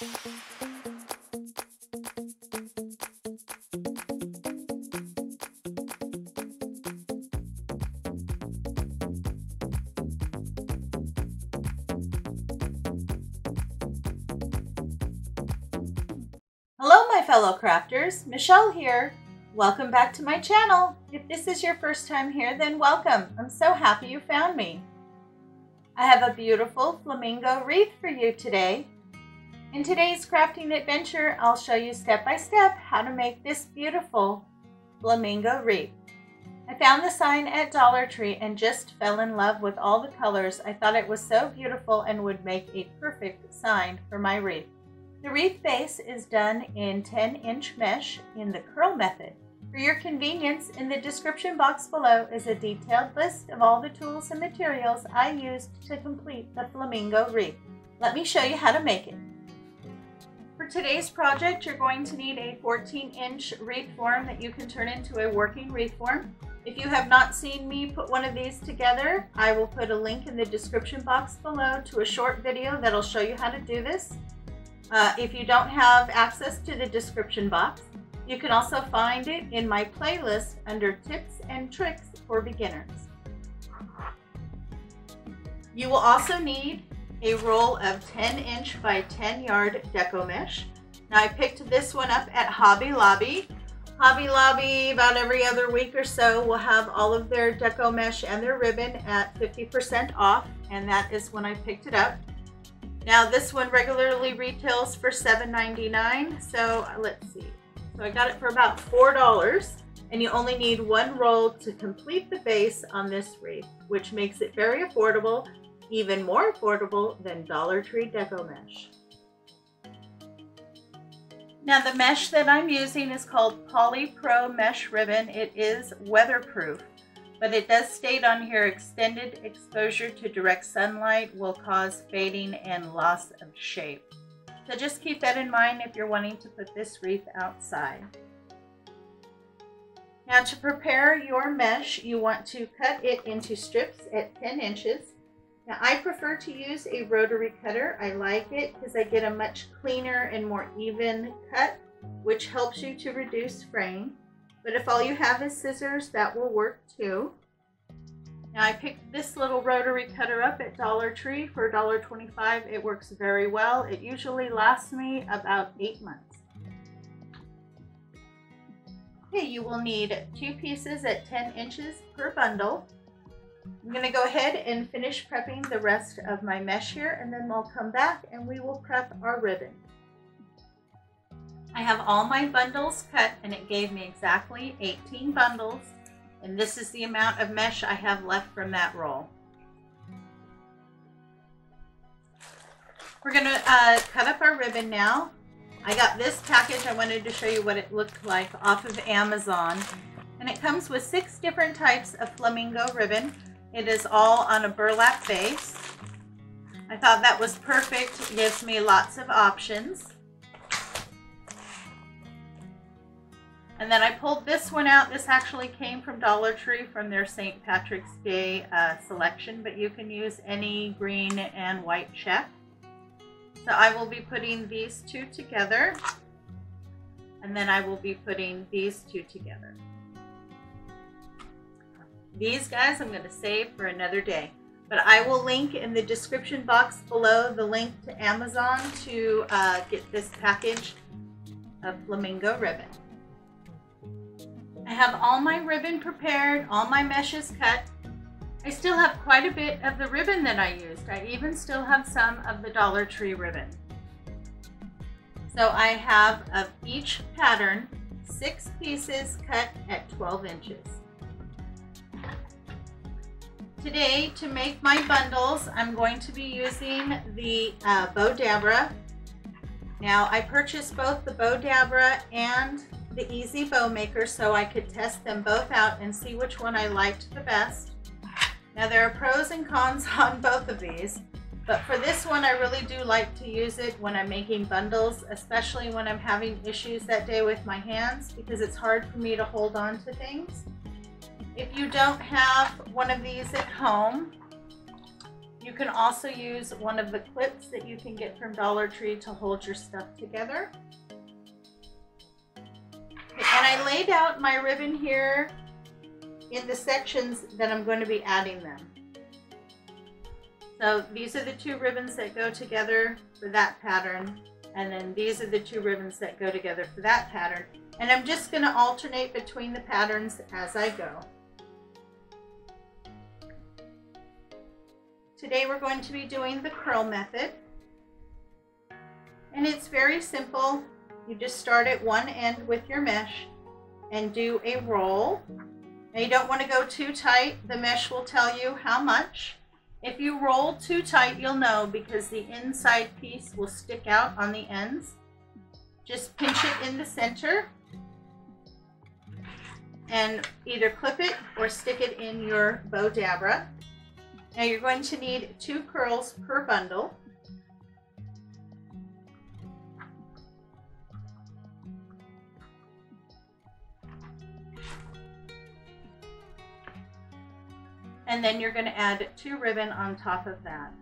Hello my fellow crafters, Michelle here. Welcome back to my channel. If this is your first time here, then welcome. I'm so happy you found me. I have a beautiful flamingo wreath for you today. In today's crafting adventure, I'll show you step by step how to make this beautiful flamingo wreath. I found the sign at Dollar Tree and just fell in love with all the colors. I thought it was so beautiful and would make a perfect sign for my wreath. The wreath base is done in 10 inch mesh in the curl method. For your convenience, in the description box below is a detailed list of all the tools and materials I used to complete the flamingo wreath. Let me show you how to make it. For today's project, you're going to need a 14 inch wreath form that you can turn into a working wreath form. If you have not seen me put one of these together, I will put a link in the description box below to a short video that'll show you how to do this. Uh, if you don't have access to the description box, you can also find it in my playlist under tips and tricks for beginners. You will also need a roll of 10 inch by 10 yard deco mesh. Now I picked this one up at Hobby Lobby. Hobby Lobby about every other week or so will have all of their deco mesh and their ribbon at 50% off and that is when I picked it up. Now this one regularly retails for $7.99. So let's see. So I got it for about $4 and you only need one roll to complete the base on this wreath, which makes it very affordable, even more affordable than Dollar Tree Deco Mesh. Now the mesh that I'm using is called Poly Pro Mesh Ribbon. It is weatherproof but it does state on here extended exposure to direct sunlight will cause fading and loss of shape. So just keep that in mind if you're wanting to put this wreath outside. Now to prepare your mesh, you want to cut it into strips at 10 inches. Now I prefer to use a rotary cutter. I like it because I get a much cleaner and more even cut, which helps you to reduce fraying. But if all you have is scissors, that will work too. Now I picked this little rotary cutter up at Dollar Tree for $1.25. It works very well. It usually lasts me about eight months. Okay, you will need two pieces at 10 inches per bundle. I'm going to go ahead and finish prepping the rest of my mesh here and then we'll come back and we will prep our ribbon. I have all my bundles cut and it gave me exactly 18 bundles and this is the amount of mesh I have left from that roll. We're gonna uh, cut up our ribbon now. I got this package, I wanted to show you what it looked like off of Amazon. And it comes with six different types of flamingo ribbon. It is all on a burlap base. I thought that was perfect. It gives me lots of options. And then I pulled this one out. This actually came from Dollar Tree from their St. Patrick's Day uh, selection, but you can use any green and white check. So I will be putting these two together. And then I will be putting these two together. These guys I'm going to save for another day. But I will link in the description box below the link to Amazon to uh, get this package of flamingo ribbon. I have all my ribbon prepared, all my meshes cut. I still have quite a bit of the ribbon that I used. I even still have some of the Dollar Tree ribbon. So I have of each pattern, six pieces cut at 12 inches. Today, to make my bundles, I'm going to be using the uh, Bowdabra. Now, I purchased both the Bowdabra and the Easy Bow Maker so I could test them both out and see which one I liked the best. Now there are pros and cons on both of these, but for this one I really do like to use it when I'm making bundles, especially when I'm having issues that day with my hands because it's hard for me to hold on to things. If you don't have one of these at home, You can also use one of the clips that you can get from Dollar Tree to hold your stuff together. And I laid out my ribbon here in the sections that I'm going to be adding them. So these are the two ribbons that go together for that pattern. And then these are the two ribbons that go together for that pattern. And I'm just going to alternate between the patterns as I go. Today we're going to be doing the curl method. And it's very simple. You just start at one end with your mesh and do a roll. Now you don't want to go too tight. The mesh will tell you how much. If you roll too tight, you'll know because the inside piece will stick out on the ends. Just pinch it in the center and either clip it or stick it in your Bowdabra. Now you're going to need two curls per bundle. And then you're going to add two ribbon on top of that.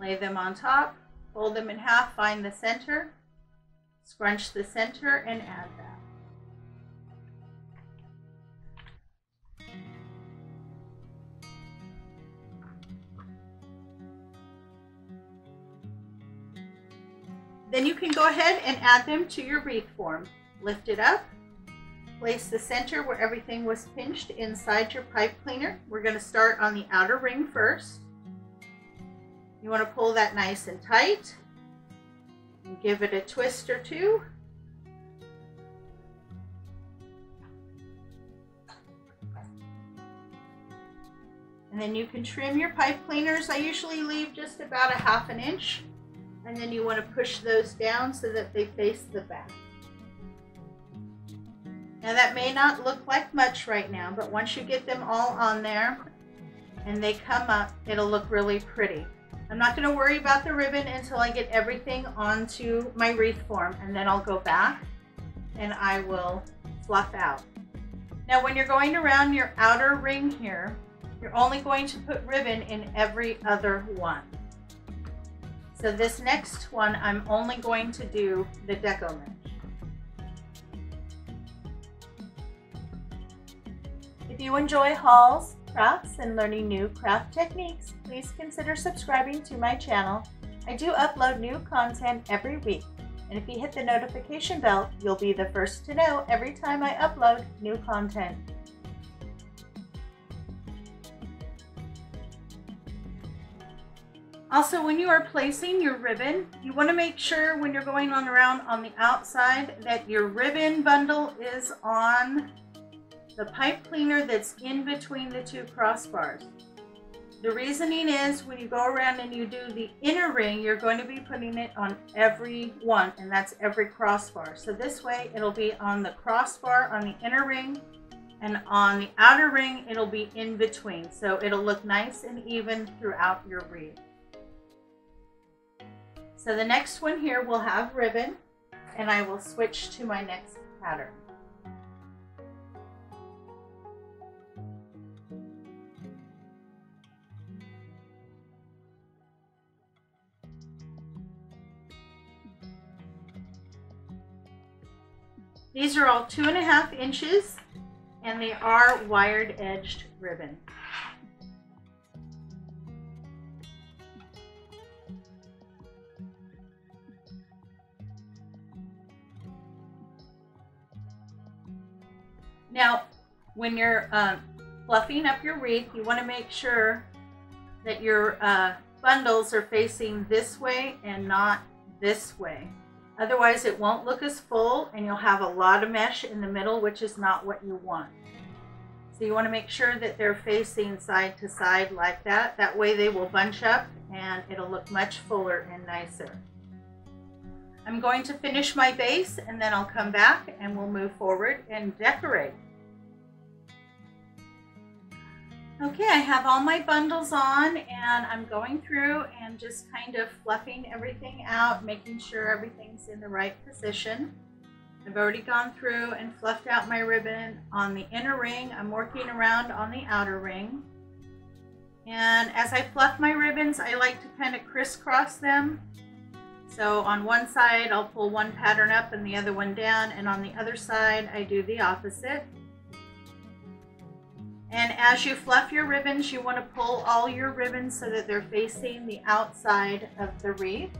Lay them on top, fold them in half, find the center, scrunch the center, and add that. Then you can go ahead and add them to your wreath form. Lift it up, Place the center where everything was pinched inside your pipe cleaner. We're going to start on the outer ring first. You want to pull that nice and tight. And give it a twist or two. And then you can trim your pipe cleaners. I usually leave just about a half an inch. And then you want to push those down so that they face the back. Now that may not look like much right now, but once you get them all on there and they come up, it'll look really pretty. I'm not going to worry about the ribbon until I get everything onto my wreath form and then I'll go back and I will fluff out. Now when you're going around your outer ring here, you're only going to put ribbon in every other one. So this next one, I'm only going to do the deco mesh. If you enjoy hauls, crafts, and learning new craft techniques, please consider subscribing to my channel. I do upload new content every week, and if you hit the notification bell, you'll be the first to know every time I upload new content. Also, when you are placing your ribbon, you want to make sure when you're going on around on the outside that your ribbon bundle is on the pipe cleaner that's in between the two crossbars. The reasoning is when you go around and you do the inner ring, you're going to be putting it on every one, and that's every crossbar. So this way it'll be on the crossbar on the inner ring, and on the outer ring, it'll be in between. So it'll look nice and even throughout your wreath. So the next one here will have ribbon, and I will switch to my next pattern. These are all two and a half inches and they are wired edged ribbon. When you're um, fluffing up your wreath, you want to make sure that your uh, bundles are facing this way and not this way. Otherwise it won't look as full and you'll have a lot of mesh in the middle, which is not what you want. So you want to make sure that they're facing side to side like that. That way they will bunch up and it'll look much fuller and nicer. I'm going to finish my base and then I'll come back and we'll move forward and decorate. Okay, I have all my bundles on and I'm going through and just kind of fluffing everything out, making sure everything's in the right position. I've already gone through and fluffed out my ribbon on the inner ring. I'm working around on the outer ring. And as I fluff my ribbons, I like to kind of crisscross them. So on one side, I'll pull one pattern up and the other one down, and on the other side, I do the opposite. And as you fluff your ribbons, you want to pull all your ribbons so that they're facing the outside of the wreath.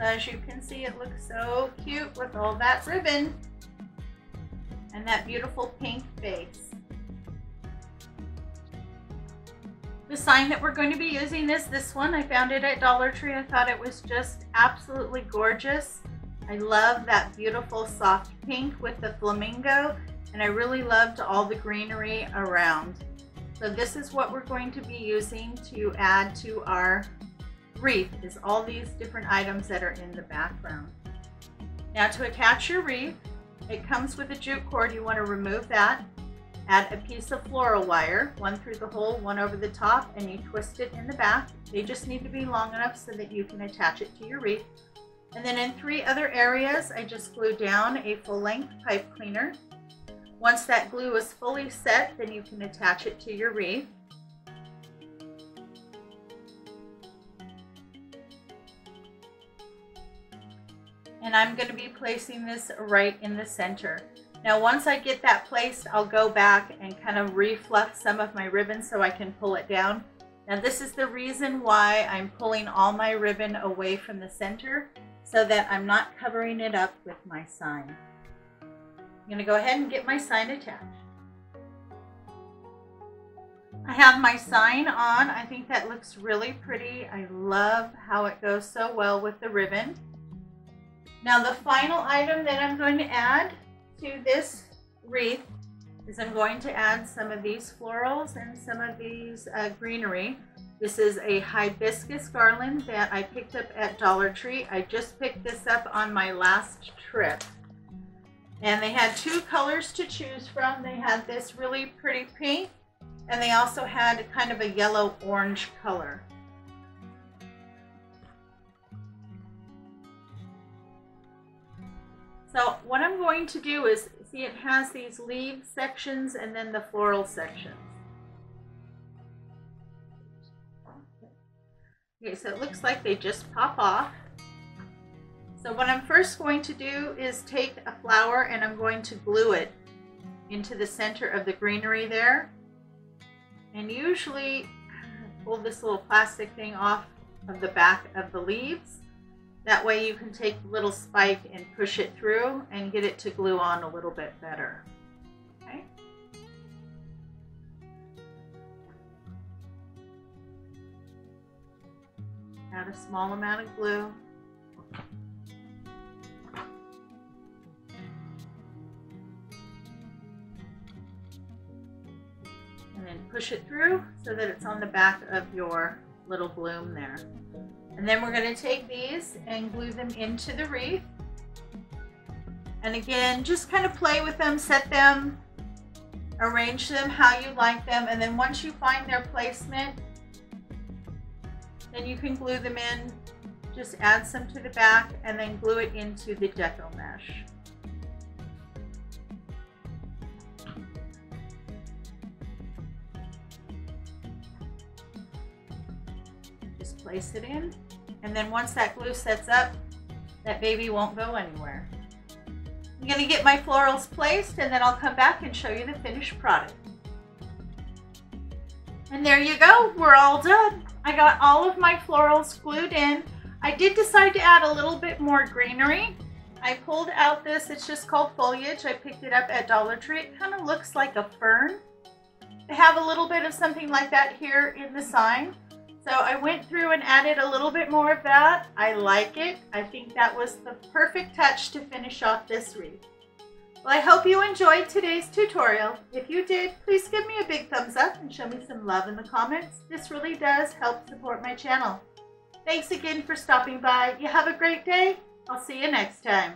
As you can see, it looks so cute with all that ribbon and that beautiful pink base. The sign that we're going to be using is this one. I found it at Dollar Tree. I thought it was just absolutely gorgeous. I love that beautiful soft pink with the flamingo and I really loved all the greenery around. So this is what we're going to be using to add to our wreath is all these different items that are in the background. Now to attach your wreath, it comes with a jute cord. You want to remove that. Add a piece of floral wire, one through the hole, one over the top, and you twist it in the back. They just need to be long enough so that you can attach it to your wreath. And then in three other areas, I just glue down a full-length pipe cleaner. Once that glue is fully set, then you can attach it to your wreath. And I'm going to be placing this right in the center. Now once I get that placed, I'll go back and kind of refluff some of my ribbon so I can pull it down. Now this is the reason why I'm pulling all my ribbon away from the center so that I'm not covering it up with my sign. Going to go ahead and get my sign attached. I have my sign on. I think that looks really pretty. I love how it goes so well with the ribbon. Now the final item that I'm going to add to this wreath is I'm going to add some of these florals and some of these uh, greenery. This is a hibiscus garland that I picked up at Dollar Tree. I just picked this up on my last trip. And they had two colors to choose from. They had this really pretty pink and they also had kind of a yellow orange color. So what I'm going to do is, see it has these leaf sections and then the floral sections. Okay, so it looks like they just pop off. So what I'm first going to do is take a flower and I'm going to glue it into the center of the greenery there. And usually uh, pull this little plastic thing off of the back of the leaves. That way you can take the little spike and push it through and get it to glue on a little bit better. Add a small amount of glue. And then push it through so that it's on the back of your little bloom there. And then we're going to take these and glue them into the wreath. And again, just kind of play with them, set them, arrange them how you like them. And then once you find their placement, then you can glue them in. Just add some to the back and then glue it into the deco mesh. Place it in. And then once that glue sets up, that baby won't go anywhere. I'm to get my florals placed and then I'll come back and show you the finished product. And there you go, we're all done. I got all of my florals glued in. I did decide to add a little bit more greenery. I pulled out this, it's just called foliage. I picked it up at Dollar Tree. It kind of looks like a fern. I have a little bit of something like that here in the sign. So I went through and added a little bit more of that. I like it. I think that was the perfect touch to finish off this wreath. Well, I hope you enjoyed today's tutorial. If you did, please give me a big thumbs up and show me some love in the comments. This really does help support my channel. Thanks again for stopping by. You have a great day. I'll see you next time.